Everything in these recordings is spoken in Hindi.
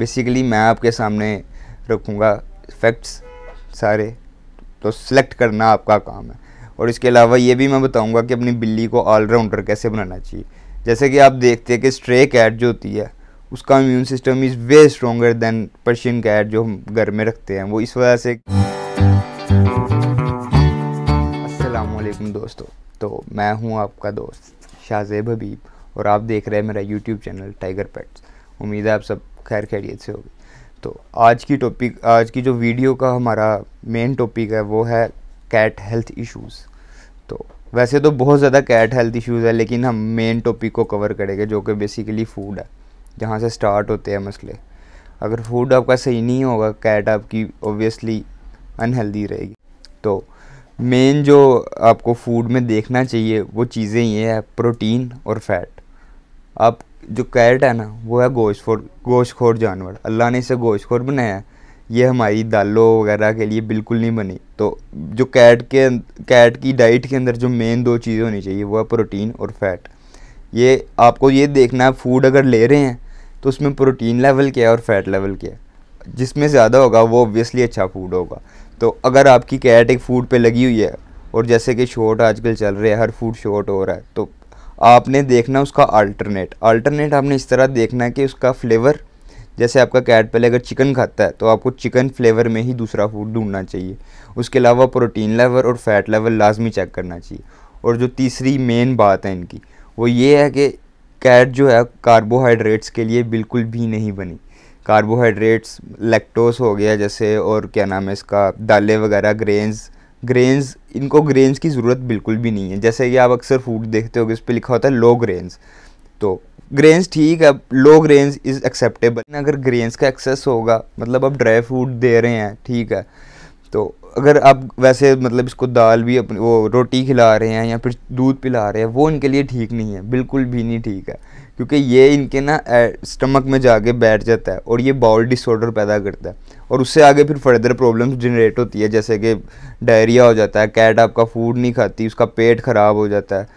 बेसिकली मैं आपके सामने रखूँगा फैक्ट्स सारे तो सिलेक्ट करना आपका काम है। और इसके अलावा ये भी मैं बताऊँगा कि अपनी बिल्ली को ऑलराउंडर कैसे बनाना चाहिए। जैसे कि आप देखते हैं कि स्ट्रे कैट जो होती है, उसका immune system is way stronger than Persian cat जो हम घर में रखते हैं। वो इस वजह से असलकुम दोस्तों। तो मैं हूँ आपका दोस्त शाहजेब हबीब, और आप देख रहे हैं मेरा यूट्यूब चैनल टाइगर पेट्स उम्मीद है आप सब खैर खैरियत से होगी तो आज की टॉपिक आज की जो वीडियो का हमारा मेन टॉपिक है, वो है कैट हेल्थ इश्यूज़ तो वैसे तो बहुत ज़्यादा कैट हेल्थ इश्यूज़ है, लेकिन हम मेन टॉपिक को कवर करेंगे, जो कि बेसिकली फ़ूड है, जहाँ से स्टार्ट होते हैं मसले। अगर फ़ूड आपका सही नहीं होगा कैट आपकी ओबियसली अनहेल्दी रहेगी। तो मेन जो आपको फ़ूड में देखना चाहिए, वो चीज़ें ये है प्रोटीन और फैट आप जो कैट है ना, वो है गोश्तखोर गोश्तखोर जानवर। अल्लाह ने इसे गोश्तखोर बनाया है। ये हमारी दालों वगैरह के लिए बिल्कुल नहीं बनी। तो जो कैट के कैट की डाइट के अंदर जो मेन दो चीज़ें होनी चाहिए, वो है प्रोटीन और फैट। ये आपको ये देखना है, फ़ूड अगर ले रहे हैं तो उसमें प्रोटीन लेवल क्या है और फैट लेवल क्या है। जिसमें ज़्यादा होगा, वो ऑब्वियसली अच्छा फ़ूड होगा। तो अगर आपकी कैट एक फ़ूड पे लगी हुई है, और जैसे कि शॉर्ट आजकल चल रहे हैं, हर फ़ूड शॉर्ट हो रहा है तो आपने देखना उसका अल्टरनेट अल्टरनेट आपने इस तरह देखना है कि उसका फ्लेवर जैसे आपका कैट पहले अगर चिकन खाता है तो आपको चिकन फ्लेवर में ही दूसरा फ़ूड ढूंढना चाहिए। उसके अलावा प्रोटीन लेवल और फैट लेवल लाजमी चेक करना चाहिए। और जो तीसरी मेन बात है इनकी, वो ये है कि कैट जो है कार्बोहाइड्रेट्स के लिए बिल्कुल भी नहीं बनी। कार्बोहाइड्रेट्स लैक्टोस हो गया, जैसे और क्या नाम है इसका, दालें वगैरह ग्रेन्स ग्रेन्स इनको ग्रेन्स की ज़रूरत बिल्कुल भी नहीं है। जैसे कि आप अक्सर फ़ूड देखते हो इस पर लिखा होता है लो ग्रेन्स तो ग्रेन्स ठीक है लो ग्रेन्स इज़ एक्सेप्टेबल अगर ग्रेन्स का एक्सेस होगा मतलब आप ड्राई फ्रूट दे रहे हैं, ठीक है तो अगर आप वैसे मतलब इसको दाल भी अपनी, वो रोटी खिला रहे हैं या फिर दूध पिला रहे हैं, वो इनके लिए ठीक नहीं है, बिल्कुल भी नहीं ठीक है। क्योंकि ये इनके ना स्टमक में जाके बैठ जाता है और ये बाउल डिसऑर्डर पैदा करता है। और उससे आगे फिर फर्दर प्रॉब्लम्स जनरेट होती है, जैसे कि डायरिया हो जाता है कैट आपका फ़ूड नहीं खाती, उसका पेट ख़राब हो जाता है।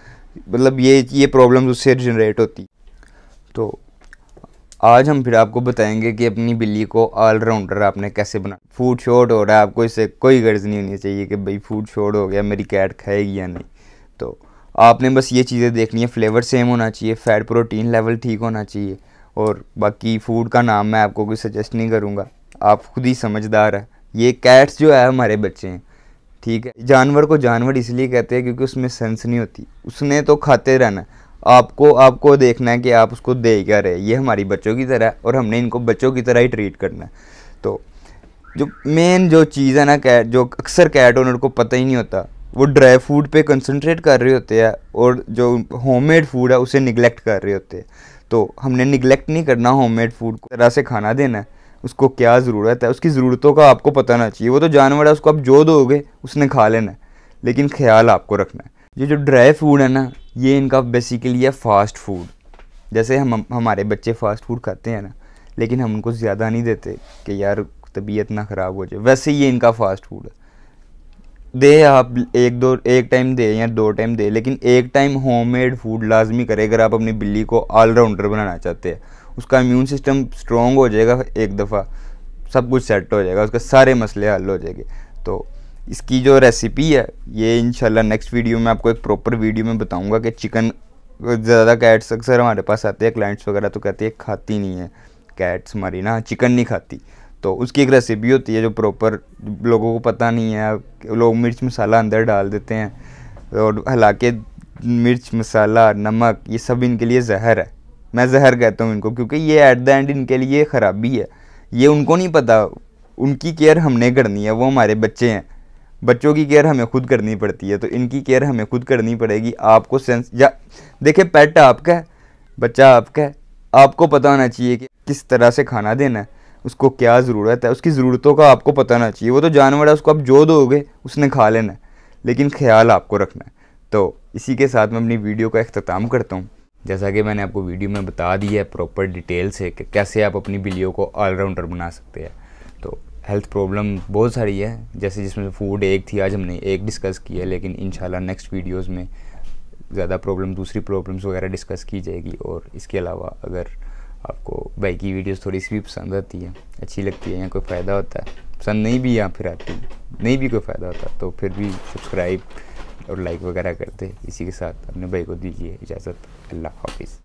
मतलब ये ये प्रॉब्लम्स उससे जनरेट होती तो आज हम फिर आपको बताएँगे कि अपनी बिल्ली को ऑलराउंडर आपने कैसे बना फ़ूड शॉर्ट हो रहा है आपको इससे कोई गर्ज नहीं होनी चाहिए कि भाई फ़ूड शॉर्ट हो गया, मेरी कैट खाएगी या नहीं। तो आपने बस ये चीज़ें देखनी है फ्लेवर सेम होना चाहिए फैट प्रोटीन लेवल ठीक होना चाहिए। और बाकी फ़ूड का नाम मैं आपको कोई सजेस्ट नहीं करूँगा। आप खुद ही समझदार है। ये कैट्स जो है, हमारे बच्चे हैं। ठीक है? जानवर को जानवर इसलिए कहते हैं क्योंकि उसमें सेंस नहीं होती। उसने तो खाते रहना आपको आपको देखना है कि आप उसको दे क्या रहे ये हमारी बच्चों की तरह और हमने इनको बच्चों की तरह ही ट्रीट करना है। तो जो मेन जो चीज़ है ना कैट जो अक्सर कैट ओनर को पता ही नहीं होता वो ड्राई फ़ूड पे कंसंट्रेट कर रहे होते हैं और जो होममेड फ़ूड है, उसे निगलेक्ट कर रहे होते हैं। तो हमने निगलेक्ट नहीं करना होममेड फ़ूड को। तरह से खाना देना है, उसको क्या ज़रूरत है? उसकी ज़रूरतों का आपको पता ना चाहिए। वो तो जानवर है, उसको आप जो दोगे, उसने खा लेना लेकिन ख्याल आपको रखना है। ये जो ड्राई फ़ूड है ना, ये इनका बेसिकली है फास्ट फ़ूड जैसे हम, हमारे बच्चे फास्ट फ़ूड खाते हैं ना, लेकिन हम उनको ज़्यादा नहीं देते कि यार तबीयत ना ख़राब हो जाए। वैसे ये इनका फास्ट फ़ूड है। दे आप एक दो, एक टाइम दे या दो टाइम दे, लेकिन एक टाइम होममेड फ़ूड लाजमी करें अगर आप अपनी बिल्ली को ऑलराउंडर बनाना चाहते हैं। उसका इम्यून सिस्टम स्ट्रॉन्ग हो जाएगा एक दफ़ा, सब कुछ सेट हो जाएगा, उसके सारे मसले हल हो जाएँगे। तो इसकी जो रेसिपी है, ये इंशाल्लाह नेक्स्ट वीडियो में आपको एक प्रॉपर वीडियो में बताऊँगा कि चिकन ज़्यादा कैट्स अक्सर हमारे पास आते हैं क्लाइंट्स वगैरह तो कहते हैं खाती नहीं है कैट्स हमारी ना चिकन नहीं खाती। तो उसकी एक रेसिपी होती है जो प्रॉपर लोगों को पता नहीं है। लोग मिर्च मसाला अंदर डाल देते हैं और हालाँकि मिर्च, मसाला, नमक, ये सब इनके लिए जहर है। मैं जहर कहता हूँ इनको, क्योंकि ये एट द एंड इनके लिए ख़राबी है। ये उनको नहीं पता, उनकी केयर हमने करनी है, वो हमारे बच्चे हैं। बच्चों की केयर हमें खुद करनी पड़ती है तो इनकी केयर हमें खुद करनी पड़ेगी, आपको सेंस या, देखिए पेट आपका है, बच्चा आपका है, आपको पता होना चाहिए कि किस तरह से खाना देना है। उसको क्या ज़रूरत है? उसकी ज़रूरतों का आपको पता ना चाहिए। वो तो जानवर है, उसको आप जो दोगे, उसने खा लेना लेकिन ख्याल आपको रखना है। तो इसी के साथ मैं अपनी वीडियो का अख्ताम करता हूँ। जैसा कि मैंने आपको वीडियो में बता दिया है प्रॉपर डिटेल से कि कैसे आप अपनी बिल्लियों को ऑलराउंडर बना सकते हैं। तो हेल्थ प्रॉब्लम बहुत सारी है, जैसे जिसमें फ़ूड एक थी, आज हमने एक डिस्कस की है, लेकिन इन नेक्स्ट वीडियोज़ में ज़्यादा प्रॉब्लम दूसरी प्रॉब्लम्स वगैरह डिस्कस की जाएगी। और इसके अलावा अगर आपको बाइक की वीडियोस थोड़ी सी भी पसंद आती है, अच्छी लगती है या कोई फ़ायदा होता है, पसंद नहीं भी या फिर आती नहीं भी कोई फ़ायदा होता तो फिर भी सब्सक्राइब और लाइक वगैरह करते इसी के साथ अपने भाई को दीजिए इजाज़त। अल्लाह हाफिज़।